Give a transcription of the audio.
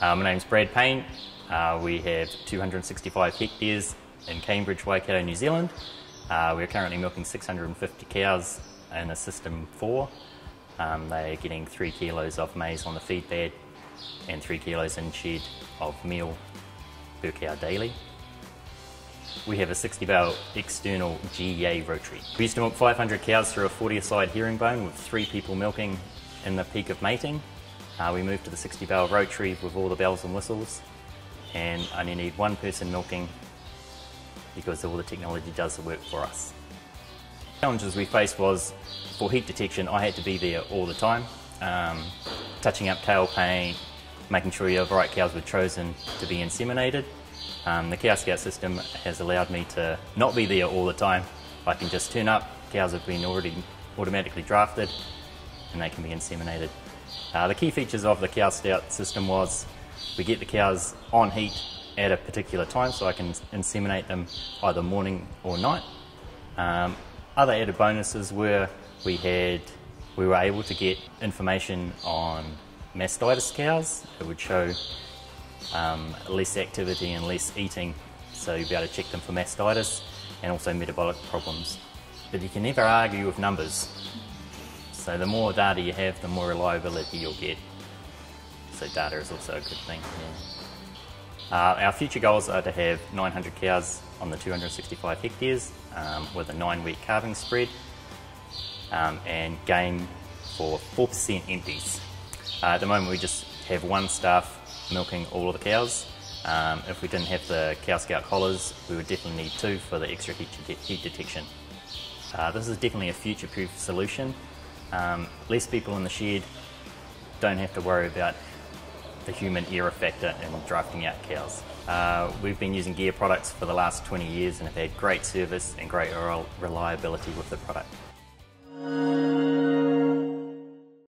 Uh, my name's Brad Payne. Uh, we have 265 hectares in Cambridge, Waikato, New Zealand. Uh, we're currently milking 650 cows in a system 4. Um, they're getting 3 kilos of maize on the feed bed and 3 kilos in shed of meal per cow daily. We have a 60 bale external GEA rotary. We used to milk 500 cows through a 40 side herringbone with three people milking in the peak of mating. Uh, we moved to the 60 bale rotary with all the bells and whistles and only need one person milking because all the technology does the work for us. The challenges we faced was for heat detection I had to be there all the time, um, touching up tail paint, making sure your right cows were chosen to be inseminated. Um, the CowScout system has allowed me to not be there all the time. I can just turn up, cows have been already automatically drafted and they can be inseminated. Uh, the key features of the CowScout system was we get the cows on heat at a particular time so I can inseminate them either morning or night. Um, other added bonuses were we had we were able to get information on mastitis cows. It would show um, less activity and less eating, so you'll be able to check them for mastitis and also metabolic problems. But you can never argue with numbers. So the more data you have, the more reliability you'll get. So data is also a good thing. Yeah. Uh, our future goals are to have 900 cows on the 265 hectares um, with a nine week calving spread um, and game for 4% empties. Uh, at the moment we just have one staff milking all of the cows. Um, if we didn't have the CowScout collars, we would definitely need two for the extra heat, de heat detection. Uh, this is definitely a future-proof solution. Um, less people in the shed don't have to worry about the human error factor in drafting out cows. Uh, we've been using GEA products for the last 20 years and have had great service and great reliability with the product.